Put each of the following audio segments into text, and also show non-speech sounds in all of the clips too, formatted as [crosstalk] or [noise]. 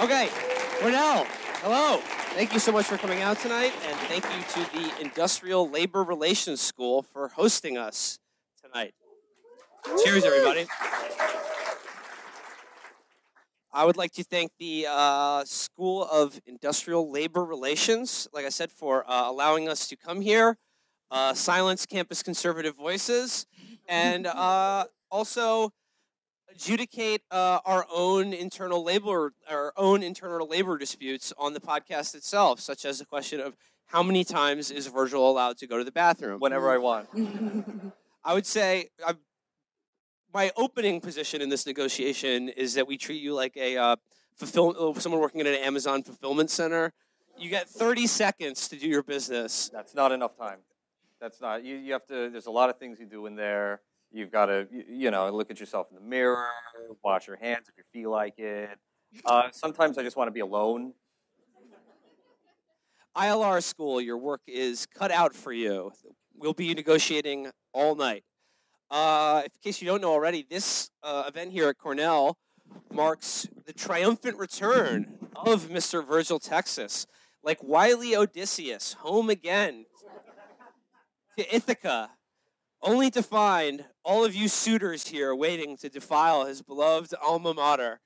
Okay, Cornell, hello. Thank you so much for coming out tonight, and thank you to the Industrial Labor Relations School for hosting us tonight. Cheers, everybody. I would like to thank the uh, School of Industrial Labor Relations, like I said, for uh, allowing us to come here, uh, silence campus conservative voices, and uh, also adjudicate uh, our own internal labor, our own internal labor disputes on the podcast itself, such as the question of how many times is Virgil allowed to go to the bathroom? Whenever I want. [laughs] I would say i my opening position in this negotiation is that we treat you like a uh, fulfill, uh, someone working at an Amazon fulfillment center. You get 30 seconds to do your business. That's not enough time. That's not. You, you have to. There's a lot of things you do in there. You've got to, you, know, look at yourself in the mirror, wash your hands if you feel like it. Uh, sometimes I just want to be alone. ILR school, your work is cut out for you. We'll be negotiating all night. Uh, in case you don't know already, this uh, event here at Cornell marks the triumphant return of Mr. Virgil Texas, like Wily Odysseus, home again to Ithaca, only to find all of you suitors here waiting to defile his beloved alma mater.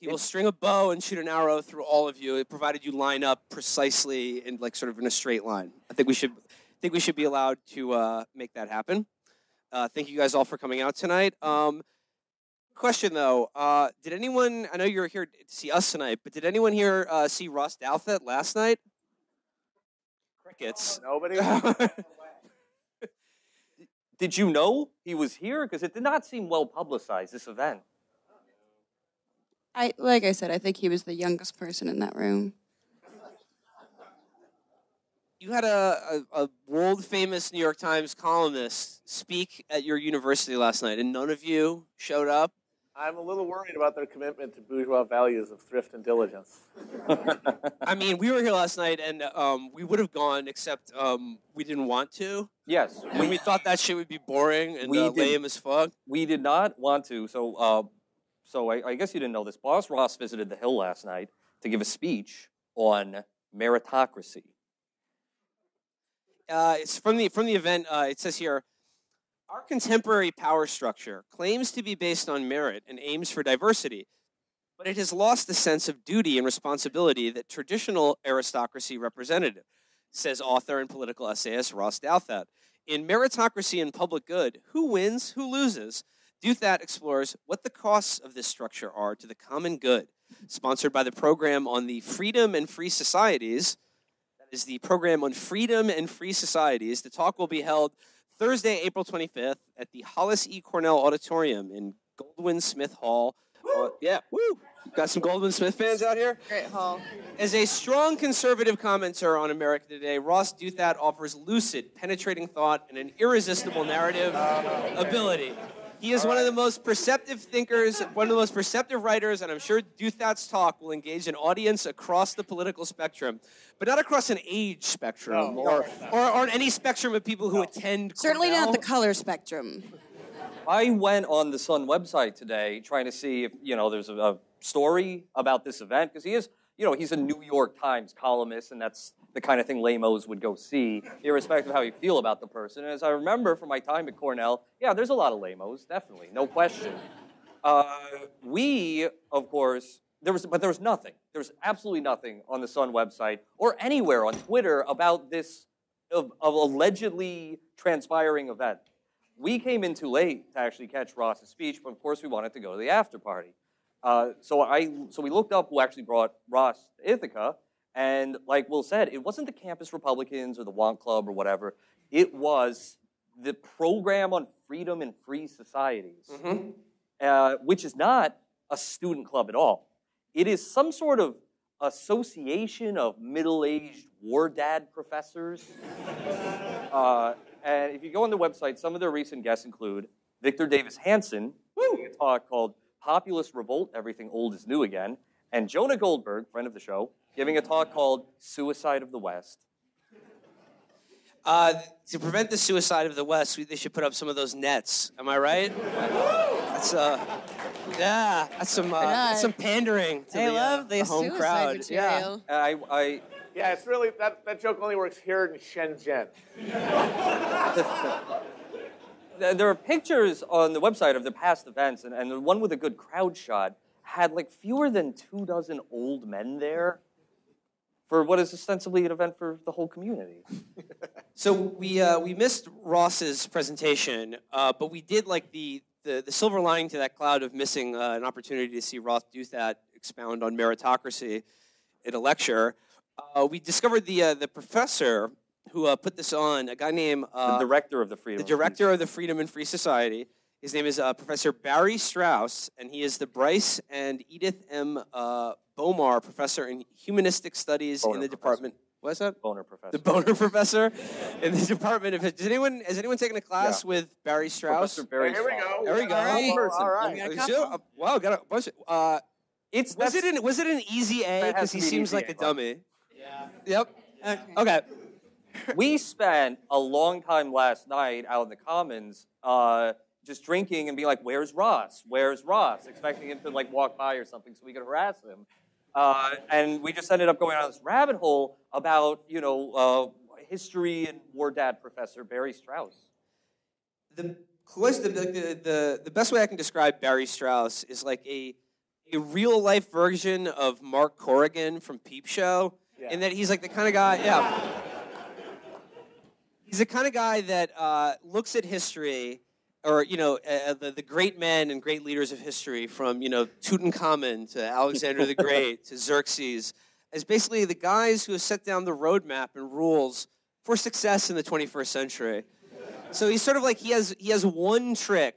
He will string a bow and shoot an arrow through all of you, provided you line up precisely in like sort of in a straight line. I think we should I think we should be allowed to uh, make that happen. Uh, thank you guys all for coming out tonight. Um, question though, uh, did anyone? I know you're here to see us tonight, but did anyone here uh, see Ross Douthat last night? Crickets. Nobody. [laughs] [laughs] Did you know he was here? Because it did not seem well publicized, this event. I like I said, I think he was the youngest person in that room. You had a, a, a world famous New York Times columnist speak at your university last night, and none of you showed up. I'm a little worried about their commitment to bourgeois values of thrift and diligence. [laughs] I mean, we were here last night, and um, we would have gone, except um, we didn't want to. Yes. When we thought that shit would be boring and We uh, did- lame as fuck. We did not want to. So, uh, so I, I guess you didn't know this. Boss Ross visited the Hill last night to give a speech on meritocracy. Uh, it's from the from the event. Uh, it says here, our contemporary power structure claims to be based on merit and aims for diversity, but it has lost the sense of duty and responsibility that traditional aristocracy represented. Says author and political essayist Ross Douthat. In Meritocracy and Public Good, who wins, who loses? Douthat explores what the costs of this structure are to the common good. Sponsored by the program on the Freedom and Free Societies, that is the program on freedom and free societies. The talk will be held Thursday, April 25th at the Hollis E. Cornell Auditorium in Goldwin Smith Hall. Uh, yeah, woo! Got some Goldwin Smith fans out here? Great hall. As a strong conservative commenter on America Today, Ross Douthat offers lucid, penetrating thought and an irresistible narrative ability. He is one of the most perceptive thinkers, one of the most perceptive writers, and I'm sure Douthat's talk will engage an audience across the political spectrum, but not across an age spectrum No, or, no. or, or any spectrum of people who attend. Certainly Cornell. not the color spectrum. I went on the Sun website today trying to see if you know there's a, a story about this event because he is you know he's a New York Times columnist and that's the kind of thing lamos would go see irrespective of how you feel about the person. And as I remember from my time at Cornell, yeah, there's a lot of lamos, definitely, no question. Uh, we, of course, there was, but there was nothing. There was absolutely nothing on the Sun website or anywhere on Twitter about this of, of allegedly transpiring event. We came in too late to actually catch Ross's speech, but of course we wanted to go to the after party. Uh, so I, so we looked up who actually brought Ross to Ithaca, and like Will said, it wasn't the campus Republicans or the Want Club or whatever. It was the program on freedom and free societies, uh, which is not a student club at all. It is some sort of association of middle-aged war dad professors. [laughs] Uh, and if you go on the website, some of their recent guests include Victor Davis Hanson, giving a talk called Populist Revolt, Everything Old is New Again, and Jonah Goldberg, friend of the show, giving a talk called Suicide of the West. Uh, to prevent the suicide of the West, we, they should put up some of those nets. Am I right? That's uh, Yeah, that's some uh, that's some pandering to I the, uh, love the, home crowd. material. I, I, Yeah, it's really that, that joke only works here in Shenzhen. [laughs] th- there are pictures on the website of the past events, and, and the one with a good crowd shot had like fewer than two dozen old men there for what is ostensibly an event for the whole community. [laughs] So we uh, we missed Ross's presentation, uh, but we did like the, the the silver lining to that cloud of missing uh, an opportunity to see Ross Douthat expound on meritocracy in a lecture. Uh, we discovered the uh, the professor who uh, put this on, a guy named The uh, director of the Freedom. the director of the Freedom and Free Society. His name is uh, Professor Barry Strauss, and he is the Bryce and Edith M. Uh, Bowmar Professor in Humanistic Studies Boner in the professor. Department. What's that? Boner professor. The Boner [laughs] Professor in the Department of. Has anyone has anyone taken a class with Barry Strauss? Professor Barry There we go. There we go. All right. Oh, all right. Got a so- wow, got a bunch. Of, uh, It's was it an was it an easy A? Because he seems like A, a dummy. Yeah. Yep. Okay. Okay. We spent a long time last night out in the commons uh, just drinking and being like where's ross where's ross expecting him to like walk by or something so we could harass him uh, and we just ended up going down this rabbit hole about you know uh, history and war dad professor barry strauss the close the, the, the, the best way I can describe Barry Strauss is like a a real life version of Mark Corrigan from Peep Show, Yeah. in that he's like the kind of guy, yeah. He's the kind of guy that uh, looks at history, or you know, uh, the, the great men and great leaders of history, from you know Tutankhamun to Alexander the Great to Xerxes, as basically the guys who have set down the roadmap and rules for success in the 21st century. So he's sort of like he has he has one trick,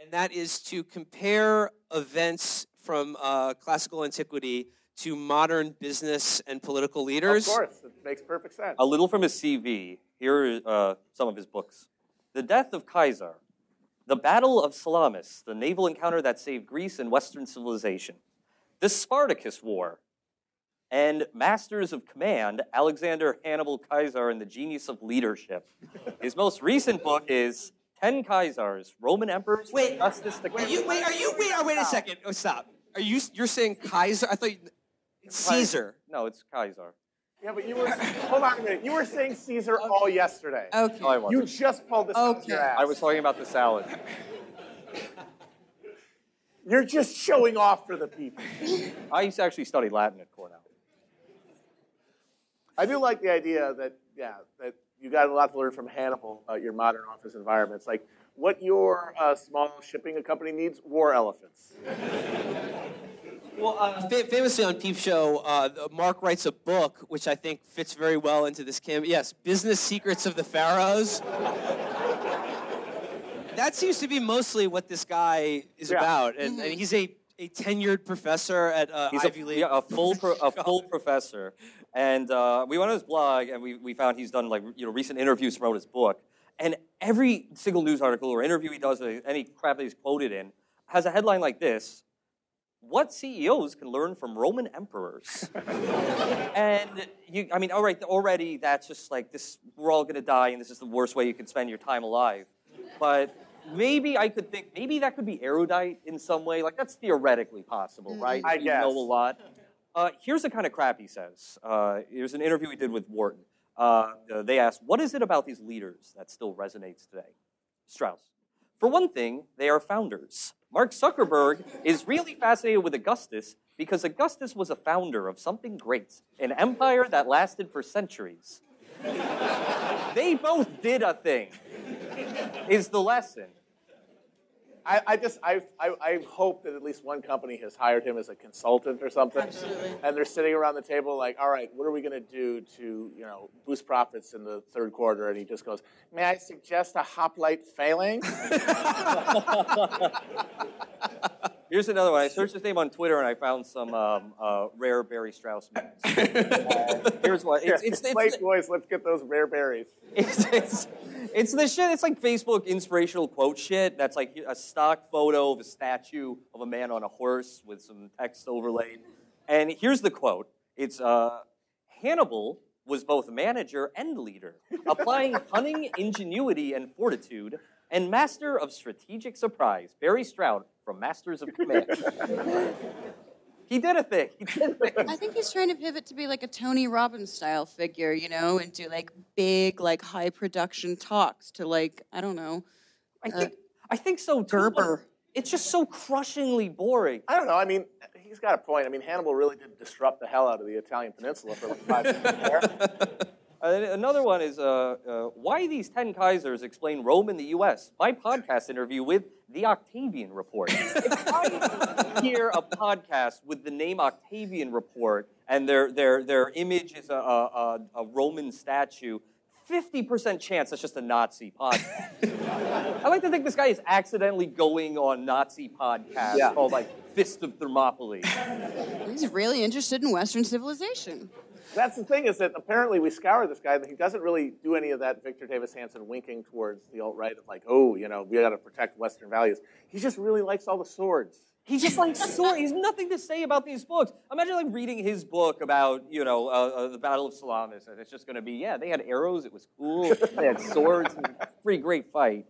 and that is to compare events from uh, classical antiquity to modern business and political leaders. Of course, it makes perfect sense. a little from his cv here are uh, some of his books the death of Caesar, the battle of salamis the naval encounter that saved greece and western civilization the spartacus war and Masters of Command, Alexander Hannibal Kaiser and the Genius of Leadership. [laughs] His most recent book is Ten Kaisers, Roman Emperors, Wait, Justice the Are you, wait, are you wait? Oh, wait a second. Oh, stop. Are you you're saying Kaiser? I thought you, it's Caesar. No, it's Kaiser. Yeah, but you were hold on a minute. You were saying Caesar all yesterday. Okay. No, I You wasn't. just pulled this out of your Okay. ass. I was talking about the salad. You're just showing off for the people. [laughs] I used to actually study Latin at Cornell. I do like the idea that yeah that you got a lot to learn from Hannibal about your modern office environments. Like what your uh, small shipping company needs: war elephants. [laughs] Well, uh, famously on Peep Show, uh, Mark writes a book which I think fits very well into this camp. Yes, Business Secrets of the Pharaohs. that seems to be mostly what this guy is Yeah. about, and, and he's a, a tenured professor at uh, He's Ivy a, League. yeah, a full pro, a full professor, and uh, we went on his blog and we, we found he's done like you know recent interviews from his book, and every single news article or interview he does, or any crap that he's quoted in, has a headline like this: "What CEOs can learn from Roman emperors?" [laughs] and you, I mean, all right, already that's just like this. We're all gonna die, and this is the worst way you can spend your time alive. But maybe I could think maybe that could be erudite in some way. Like that's theoretically possible, right? I If you know a lot. Uh, here's the kind of crap he says. Uh, here's an interview we did with Wharton. Uh, they asked, "What is it about these leaders that still resonates today?" Strauss. For one thing, they are founders. Mark Zuckerberg is really fascinated with Augustus because Augustus was a founder of something great, an empire that lasted for centuries. [laughs] they both did a thing, is the lesson. I, I just I, I I hope that at least one company has hired him as a consultant or something, Absolutely. and they're sitting around the table like, all right, what are we going to do to you know boost profits in the third quarter? And he just goes, may I suggest a hoplite phalanx? [laughs] Here's another one. I searched his name on Twitter and I found some um, uh, rare Barry Strauss memes. Uh, [laughs] here's one. It's, it's, it's, let's get those rare berries. it's, it's, it's the shit. It's like Facebook inspirational quote shit. That's like a stock photo of a statue of a man on a horse with some text overlaid. And here's the quote. It's uh, Hannibal was both manager and leader, applying cunning, ingenuity, and fortitude. And Master of Strategic Surprise, Barry Strauss from Masters of Command. [laughs] he did a thing. He did a thing. I think he's trying to pivot to be like a Tony Robbins style figure, you know, and do like big, like high production talks to like, I don't know, I uh, think, I think so too. Gerber. It's just so crushingly boring. I don't know. I mean, he's got a point. I mean, Hannibal really did disrupt the hell out of the Italian peninsula for like five minutes [laughs] there. Uh, another one is uh, uh, why these 10 Kaisers explain Rome in the U.S. My podcast interview with the Octavian Report. if I [laughs] hear a podcast with the name Octavian Report and their, their, their image is a, a, a, a Roman statue, 50% chance that's just a Nazi podcast. [laughs] I like to think this guy is accidentally going on Nazi podcast Yeah. called like Fist of Thermopylae. he's really interested in Western civilization. That's the thing is that apparently we scour this guy. that He doesn't really do any of that Victor Davis Hanson winking towards the alt right of like, oh, you know, we got to protect Western values. He just really likes all the swords. He just like sort. He's nothing to say about these books. Imagine like reading his book about you know uh, uh, the Battle of Salamis, and it's just going to be yeah, they had arrows, it was cool, they had swords, pretty great fight.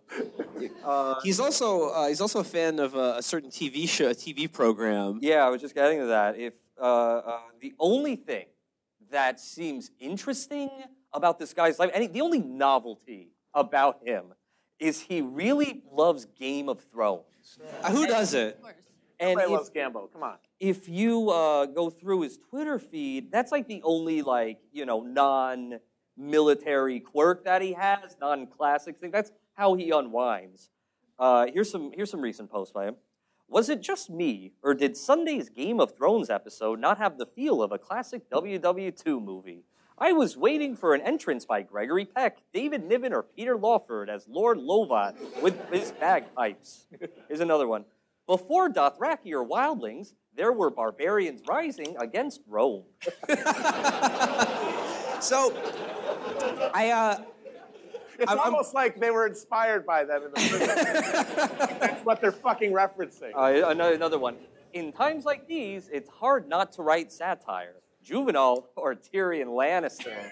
Uh, He's also uh, he's also a fan of a, a certain TV show, a TV program. yeah, I was just getting to that. If uh, uh, the only thing that seems interesting about this guy's life, and the only novelty about him, is he really loves Game of Thrones. Uh, who doesn't? Of course. And Everybody if- loves Gambo. Come on. if you uh, go through his Twitter feed, that's like the only like you know non-military quirk that he has, non-classic thing. That's how he unwinds. Uh, here's some here's some recent posts by him. Was it just me, or did Sunday's Game of Thrones episode not have the feel of a classic WW2 movie? I was waiting for an entrance by Gregory Peck, David Niven, or Peter Lawford as Lord Lovat with his bagpipes. [laughs] Here's another one. Before Dothraki or Wildlings, there were barbarians rising against Rome. [laughs] So, I uh, It's I'm- I'm- almost like they were inspired by them in the prison. [laughs] That's what they're fucking referencing. Uh, another, another one. In times like these, it's hard not to write satire. Juvenal or Tyrion Lannister. [laughs]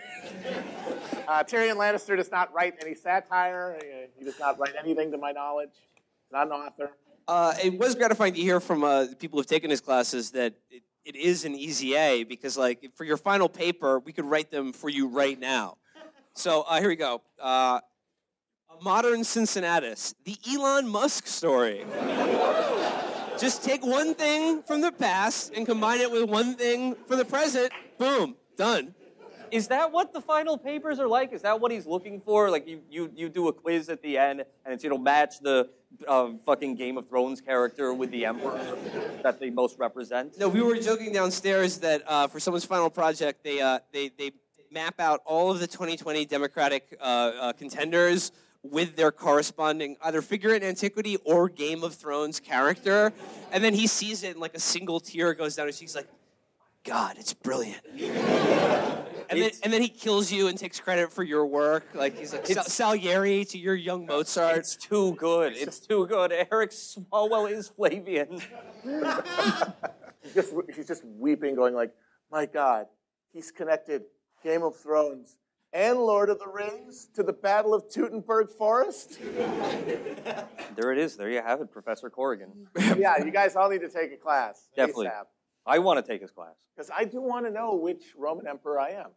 Uh, Tyrion Lannister does not write any satire. Uh, He does not write anything to my knowledge. He's not an author. Uh, it was gratifying to hear from uh, people who've taken his classes that it, it is an easy A because, like, for your final paper, we could write them for you right now. So uh, here we go. Uh, Modern Cincinnatus, the Elon Musk story. Just take one thing from the past and combine it with one thing from the present. Boom, done. Is that what the final papers are like? Is that what he's looking for? Like you, you, you do a quiz at the end, and it's you know match the uh, fucking Game of Thrones character with the emperor that they most represent. No, we were joking downstairs that uh, for someone's final project, they, uh, they, they map out all of the 2020 Democratic uh, uh, contenders with their corresponding either figure in antiquity or Game of Thrones character. And then he sees it and like a single tear goes down his cheek. He's like, God, it's brilliant. And then, and then he kills you and takes credit for your work. Like he's like Sal- It's- Salieri to your young Mozart. It's too good. It's too good. Eric Swalwell is Flavian. [laughs] He's just, he's just weeping, going like, my God, he's connected Game of Thrones and Lord of the Rings to the Battle of Teutoburg Forest. [laughs] There it is. There you have it, Professor Corrigan. [laughs] yeah, you guys all need to take a class. Definitely. I want to take his class. Because I do want to know which Roman emperor I am.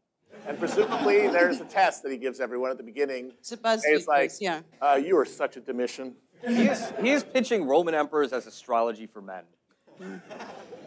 And presumably there's a test that he gives everyone at the beginning. It's a BuzzFeed It's like, quiz, yeah. uh, you are such a Domitian. He is, he is pitching Roman emperors as astrology for men. [laughs]